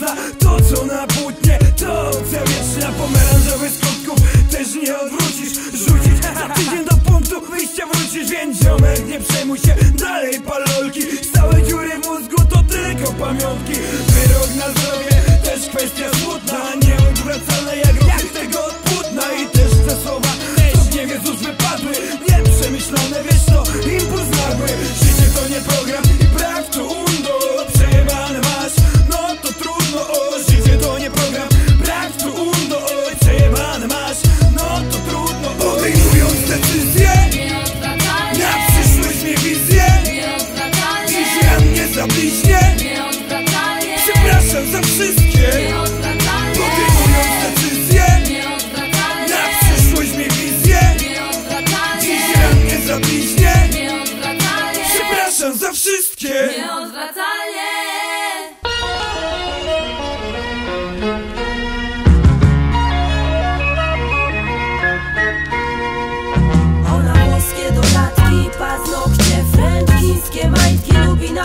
pędzla To co na płótnie, to opcja wieczna Pomeranżowych skutków też nie odwrócisz Rzucić. Za tydzień do punktu wyjścia wrócisz Więc ziomek nie przejmuj się, dalej palolki. Stałe dziury w mózgu to tylko pamiątki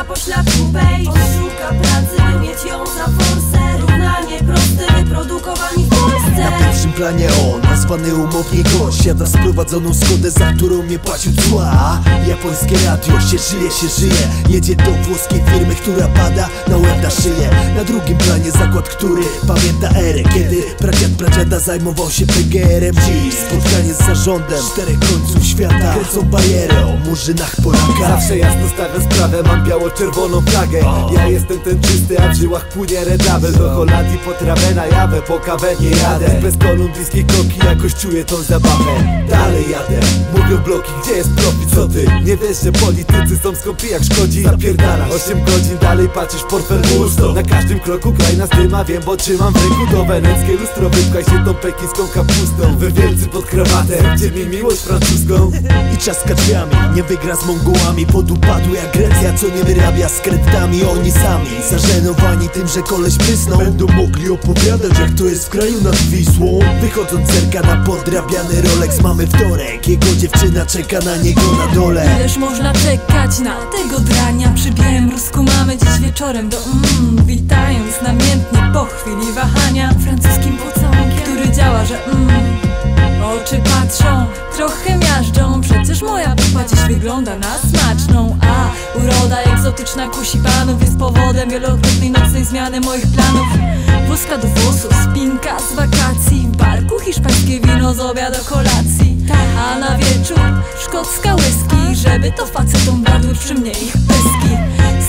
pośladku bej szuka pracy, mieć ją za forsę. Równanie proste, wyprodukowani w Na Polsce pierwszym planie on, nazwany umownie gość Jada sprowadzoną skodę, za którą nie płacił cła. Japońskie radio, się żyje, się żyje. Jedzie do włoskiej firmy, która pada na łeb na szyję. Na drugim planie zakład, który pamięta erę Kiedy pradziad pradziada zajmował się PGR-em Dziś spotkanie z zarządem czterech końców świata Kręcą barierę o murzynach Polaka. Zawsze jasno stawiam sprawę, mam biało-czerwoną flagę. Ja jestem ten czysty, a w żyłach płynie redabel Do Holandii po trawę na jawę, po kawę nie jadę. Bez kolumbijskiej koki jakoś czuję tą zabawę. Dalej jadę, mówią bloki, gdzie jest profit, co ty? Nie wiesz, że politycy są skąpi jak szkodzi. Zapierdalasz, 8 godzin dalej patrzysz portfel pusto Na każdym kroku kraj nas dyma, wiem, bo trzymam w ręku To weneckie lustro, wypchaj się tą pekińską kapustą. Wy wielcy pod krawatem, gdzie mi miłość francuską. I trzaska drzwiami, nie wygra z Mongołami. Podupadł jak Grecja, co nie wyrabia z kredytami Oni sami, zażenowani tym, że koleś prysnął. Będą mogli opowiadać jak to jest w kraju nad Wisłą. Wychodząc zerka na podrabiany Rolex Mamy wtorek, jego dziewczyna czeka na niego na dole. Ileż można czekać na tego drania? Przy białym rusku mamy dziś wieczorem do mm, Witając namiętnie po chwili wahania. Francuskim pocałunkiem, który działa, że mm, Oczy patrzą, trochę miażdżą. Przecież moja pupa dziś wygląda na smaczną. A uroda egzotyczna kusi panów Jest powodem wielokrotnej nocnej zmiany moich planów. Włoska do włosów, spinka z wakacji hiszpańskie wino z obiadu kolacji A na wieczór szkocka whisky Żeby to facetom bladły przy mnie ich pyski.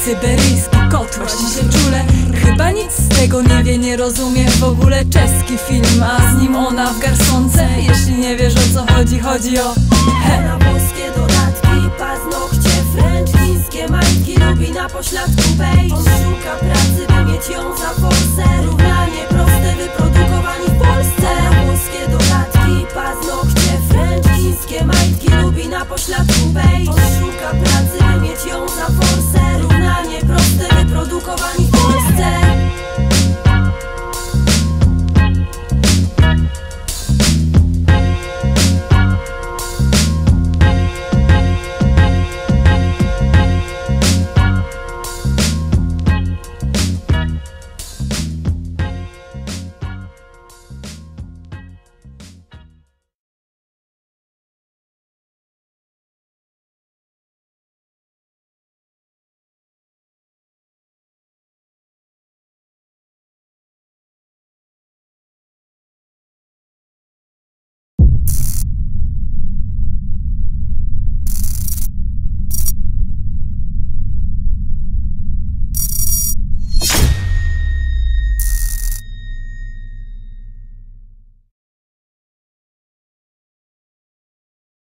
Syberyjski kot właśnie się czule Chyba nic z tego nie wie, nie rozumie w ogóle czeski film A z nim ona w garsonce. Jeśli nie wiesz o co chodzi, chodzi o he. Włoskie dodatki, paznokcie, fręcz Chińskie majtki lubi na pośladku bej On szuka pracy, by mieć ją za